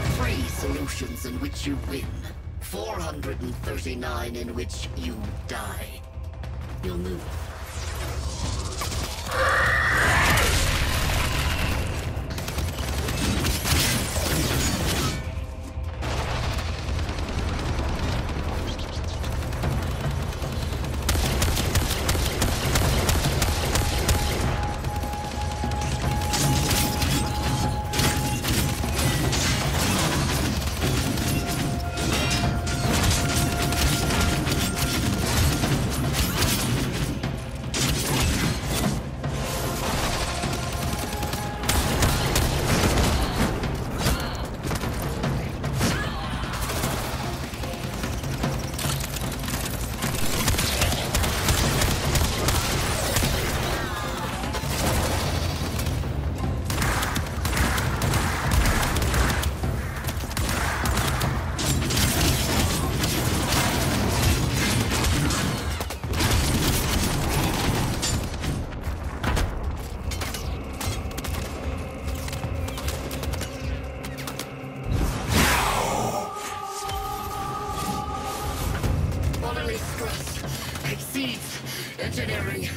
are three solutions in which you win, 439 in which you die. You'll move Exceeds engineering.